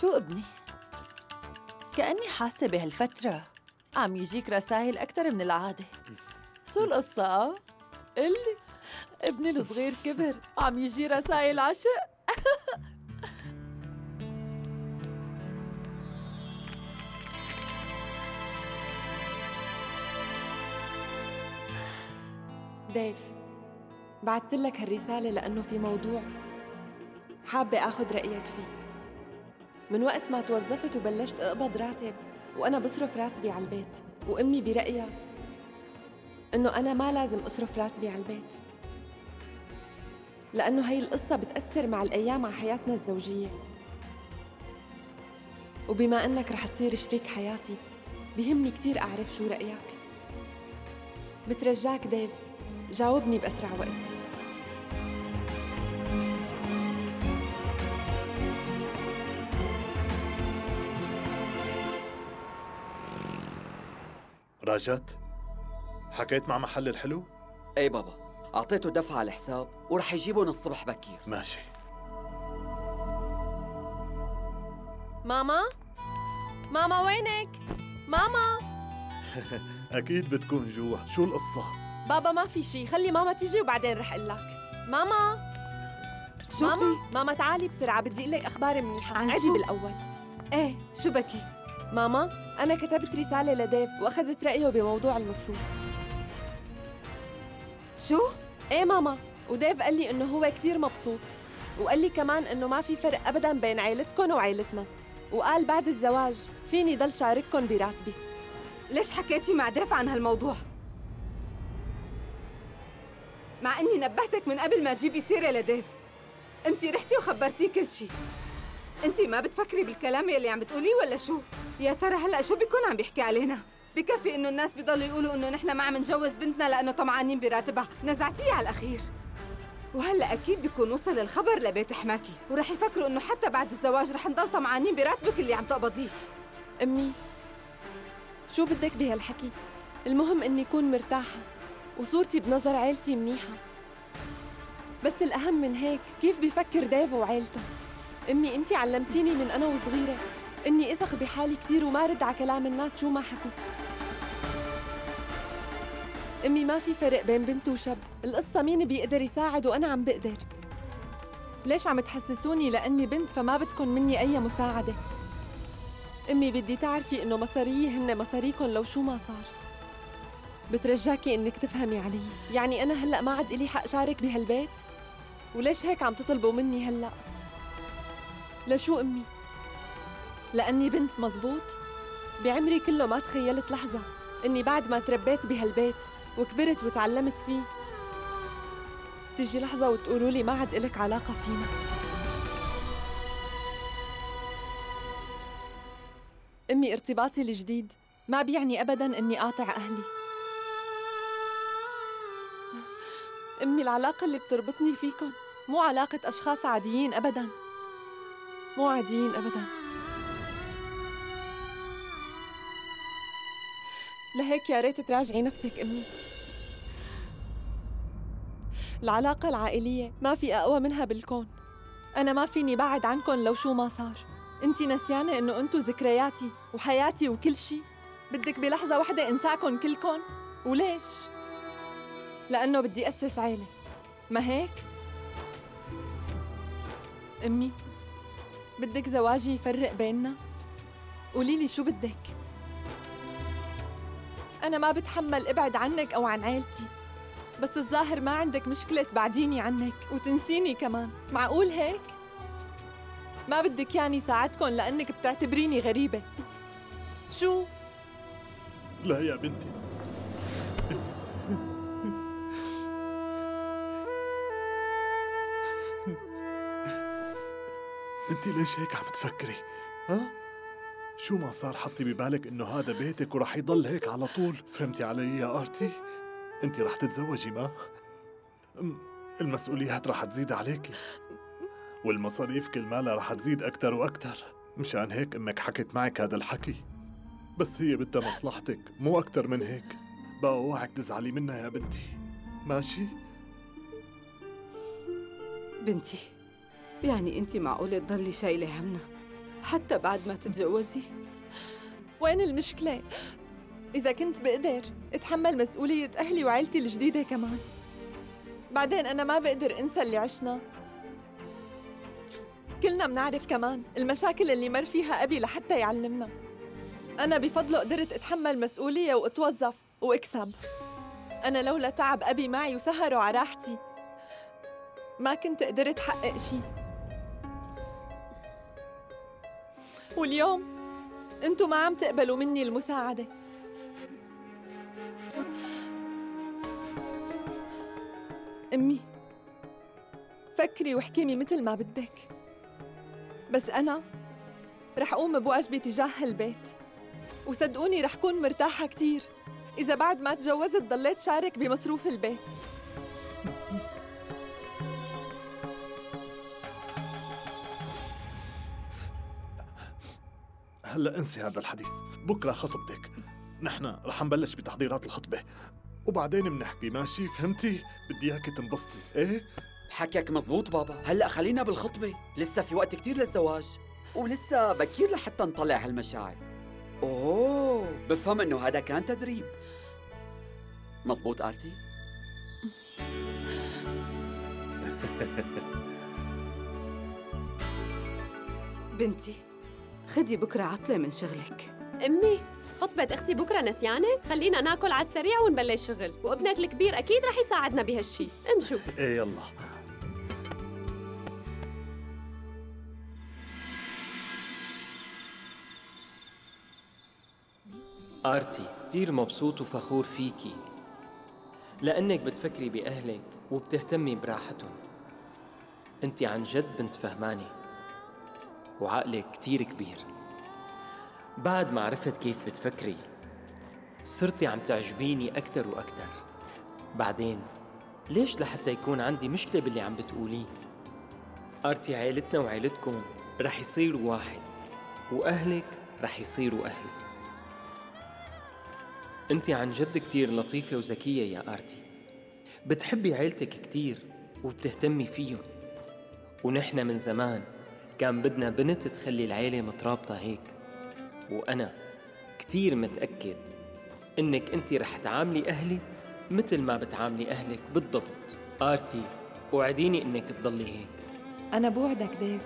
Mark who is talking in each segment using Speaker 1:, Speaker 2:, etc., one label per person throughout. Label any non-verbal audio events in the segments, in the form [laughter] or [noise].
Speaker 1: شو ابني؟ كأني حاسة بهالفترة. عم يجيك رسائل أكثر من العادة. شو القصة؟ آه؟ قلي ابني الصغير كبر عم يجي رسائل عشق. ديف بعت لك هالرسالة لأنه في موضوع. حابة أخذ رأيك فيه. من وقت ما توظفت وبلشت أقبض راتب وأنا بصرف راتبي على البيت. وأمي برأيها إنه أنا ما لازم أصرف راتبي على البيت. لأنه هي القصة بتأثر مع الأيام على حياتنا الزوجية. وبما أنك رح تصير شريك حياتي بيهمني كتير أعرف شو رأيك. بترجاك ديف جاوبني بأسرع وقت.
Speaker 2: راجت حكيت مع محل الحلو؟
Speaker 3: إيه بابا اعطيته دفع على الحساب ورح يجيبهم الصبح بكير.
Speaker 2: ماشي.
Speaker 1: ماما؟ ماما وينك؟ ماما؟ [laughs]
Speaker 2: أكيد بتكون جوا. شو القصة؟
Speaker 1: بابا ما في شي. خلي ماما تيجي وبعدين رح أقول لك. ماما؟
Speaker 4: شو
Speaker 1: ماما؟
Speaker 4: في؟
Speaker 1: ماما تعالي بسرعة بدي أقول لك أخبار منيحة.
Speaker 4: شو؟
Speaker 1: بالأول.
Speaker 4: إيه شو بكي؟
Speaker 1: ماما أنا كتبت رسالة لديف وأخذت رأيه بموضوع المصروف.
Speaker 4: شو؟
Speaker 1: إيه ماما؟ وديف قال لي إنه هو كتير مبسوط وقال لي كمان إنه ما في فرق ابدا بين عيلتكم وعيلتنا. وقال بعد الزواج فيني ضل شارككم براتبي.
Speaker 4: ليش حكيتي مع ديف عن هالموضوع؟ مع إني نبهتك من قبل ما تجيبي سيرة لديف. انت رحتي وخبرتيه كل شي. انت ما بتفكري بالكلام يلي عم بتقوليه ولا شو؟ يا ترى هلا شو بيكون عم بيحكي علينا؟ بكفي إنه الناس بيضلوا يقولوا إنه نحن ما عم نجوز بنتنا لأنه طمعانين براتبها، نزعتيه على الأخير. وهلا أكيد بيكون وصل الخبر لبيت حماكي. ورح يفكروا إنه حتى بعد الزواج رح نضل طمعانين براتبك اللي عم تقبضيه.
Speaker 1: أمي شو بدك بهالحكي؟ المهم إني اكون مرتاحة. وصورتي بنظر عيلتي منيحة. بس الأهم من هيك كيف بيفكر ديف وعيلته؟ أمي أنتي علمتيني من أنا وصغيرة. إني أثق بحالي كتير وما رد على كلام الناس شو ما حكوا. أمي ما في فرق بين بنت وشاب. القصة مين بيقدر يساعد وأنا عم بقدر. ليش عم تحسسوني لأني بنت فما بدكن مني أي مساعدة؟ أمي بدي تعرفي إنه مصاريي هن مصاريكن لو شو ما صار. بترجاكي إنك تفهمي علي. يعني أنا هلأ ما عاد إلي حق شارك بهالبيت؟ وليش هيك عم تطلبوا مني هلأ؟ لشو أمي؟ لأني بنت مزبوط؟ بعمري كله ما تخيلت لحظة إني بعد ما تربيت بهالبيت وكبرت وتعلمت فيه. تجي لحظة وتقولوا لي ما عاد إلك علاقة فينا. أمي ارتباطي الجديد ما بيعني أبداً إني قاطع أهلي. أمي العلاقة اللي بتربطني فيكم مو علاقة أشخاص عاديين أبداً. مو عاديين أبداً. لهيك يا ريت تراجعي نفسك أمي. العلاقة العائلية ما في أقوى منها بالكون. أنا ما فيني بعد عنكم لو شو ما صار. أنتي نسيانة إنه انتو ذكرياتي وحياتي وكل شي. بدك بلحظة وحدة إنساكن كلكن. وليش؟ لأنه بدي أسس عيلة. ما هيك؟ أمي. بدك زواجي يفرق بيننا؟ قوليلي شو بدك؟ أنا ما بتحمل إبعد عنك أو عن عيلتي بس الظاهر ما عندك مشكلة تبعديني عنك وتنسيني كمان معقول هيك؟ ما بدك يعني ساعدكن لأنك بتعتبريني غريبة شو؟
Speaker 2: لا يا بنتي انت ليش هيك عم تفكري؟ ها؟ شو ما صار حطي ببالك انه هذا بيتك ورح يضل هيك على طول، فهمتي علي يا آرتي؟ انت رح تتزوجي ما؟ المسؤوليات رح تزيد عليكي والمصاريف كل مالها رح تزيد أكتر وأكتر مشان هيك أمك حكت معك هذا الحكي بس هي بدها مصلحتك مو أكتر من هيك بقى اوعك تزعلي منها يا بنتي ماشي؟
Speaker 4: بنتي يعني انت معقولة تضلي شايلة همنا حتى بعد ما تتجوزي؟
Speaker 1: وين المشكلة؟ إذا كنت بقدر أتحمل مسؤولية أهلي وعائلتي الجديدة كمان. بعدين أنا ما بقدر أنسى اللي عشنا. كلنا منعرف كمان المشاكل اللي مر فيها أبي لحتى يعلمنا. أنا بفضله قدرت أتحمل مسؤولية وأتوظف وأكسب. أنا لولا تعب أبي معي وسهره على راحتي. ما كنت قدرت حقق شي. واليوم انتو ما عم تقبلوا مني المساعدة. أمي فكري واحكيمي مثل ما بدك. بس أنا رح أقوم بواجبي تجاه هالبيت وصدقوني رح كون مرتاحة كتير. إذا بعد ما تجوزت ضليت شارك بمصروف البيت.
Speaker 2: هلا انسي هذا الحديث. بكرة خطبتك. نحن رح نبلش بتحضيرات الخطبة. وبعدين بنحكي. ماشي؟ فهمتي؟ بدي اياك تنبسطي. إيه؟
Speaker 3: حكيك مزبوط بابا. هلا خلينا بالخطبة. لسه في وقت كتير للزواج. ولسه بكير لحتى نطلع هالمشاعر. أوه بفهم إنه هذا كان تدريب. مزبوط آرتي؟
Speaker 4: بنتي. خدي بكرة عطلة من شغلك.
Speaker 5: أمي خطبة أختي بكرة نسيانة؟ خلينا ناكل على السريع ونبلش شغل، وابنك الكبير أكيد رح يساعدنا بهالشي، امشوا.
Speaker 2: إيه يلا.
Speaker 6: آرتي كتير مبسوط وفخور فيكي لأنك بتفكري بأهلك وبتهتمي براحتهم. أنت عن جد بنت فهمانة. وعقلك كتير كبير. بعد ما عرفت كيف بتفكري صرتي عم تعجبيني أكتر وأكتر. بعدين ليش لحتى يكون عندي مشكلة باللي عم بتقوليه؟ آرتي عيلتنا وعيلتكم رح يصيروا واحد وأهلك رح يصيروا أهلي أنت عن جد كتير لطيفة وذكية يا آرتي. بتحبي عيلتك كتير وبتهتمي فيهم. ونحن من زمان كان بدنا بنت تخلي العيلة مترابطة هيك. وأنا كتير متأكد إنك أنت رح تعاملي أهلي مثل ما بتعاملي أهلك بالضبط. آرتي وعديني إنك تضلي هيك.
Speaker 1: أنا بوعدك ديف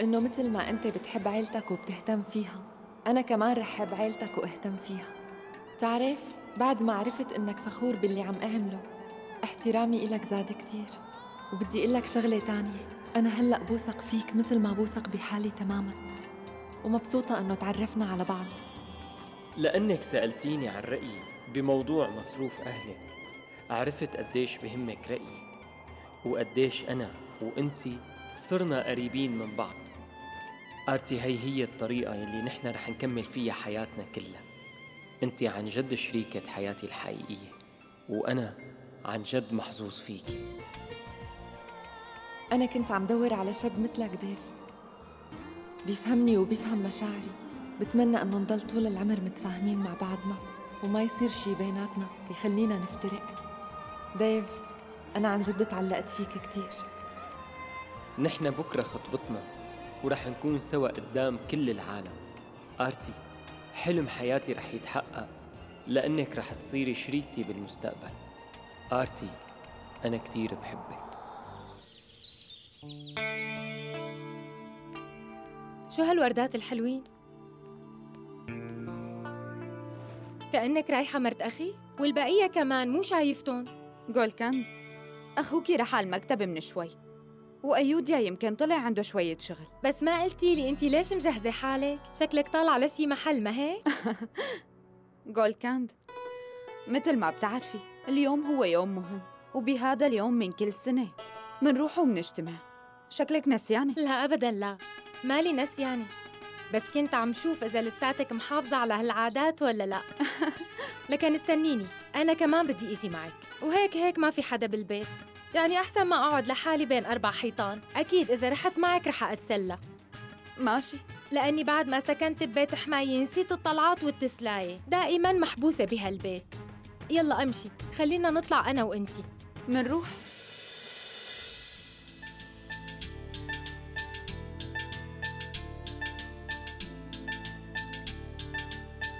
Speaker 1: إنه مثل ما أنت بتحب عيلتك وبتهتم فيها أنا كمان رح أحب عيلتك وأهتم فيها. تعرف بعد ما عرفت إنك فخور باللي عم أعمله احترامي إلك زاد كتير وبدي أقول لك شغلة تانية. أنا هلأ بوثق فيك مثل ما بوثق بحالي تماماً. ومبسوطة إنه تعرفنا على بعض.
Speaker 6: لأنك سألتيني عن رأيي بموضوع مصروف أهلك. عرفت قديش بهمك رأيي. وقديش أنا وأنتي صرنا قريبين من بعض. آرتي هي هي الطريقة يلي نحن رح نكمل فيها حياتنا كلها. أنتي عن جد شريكة حياتي الحقيقية. وأنا عن جد محظوظ فيكي
Speaker 1: أنا كنت عم دور على شاب مثلك ديف. بيفهمني وبيفهم مشاعري. بتمنى إنه نضل طول العمر متفاهمين مع بعضنا وما يصير شي بيناتنا يخلينا نفترق. ديف أنا عن جد تعلقت فيك كتير.
Speaker 6: نحن بكرة خطبتنا ورح نكون سوا قدام كل العالم. آرتي حلم حياتي رح يتحقق لأنك رح تصيري شريكتي بالمستقبل. آرتي أنا كتير بحبك.
Speaker 7: شو هالوردات الحلوين؟ كأنك رايحة مرت أخي والبقية كمان مو شايفتون
Speaker 8: جولكاند أخوكي راح على المكتب من شوي وأيوديا يمكن طلع عنده شوية شغل
Speaker 7: بس ما قلتي لي انت ليش مجهزة حالك؟ شكلك طالعة لشي محل ما هيك؟ [laughs]
Speaker 8: جولكاند مثل ما بتعرفي اليوم هو يوم مهم وبهذا اليوم من كل سنة منروح ومنجتمع شكلك نسيانة
Speaker 7: لا أبدا لا. مالي نسيانة بس كنت عم شوف إذا لساتك محافظة على هالعادات ولا لا. [laughs] لكن استنيني أنا كمان بدي إجي معك. وهيك هيك ما في حدا بالبيت. يعني أحسن ما أقعد لحالي بين أربع حيطان. أكيد إذا رحت معك رح أتسلى.
Speaker 8: ماشي.
Speaker 7: لأني بعد ما سكنت ببيت حماية نسيت الطلعات والتسلاية. دائما محبوسة بهالبيت. يلا أمشي. خلينا نطلع أنا وإنتي.
Speaker 8: منروح؟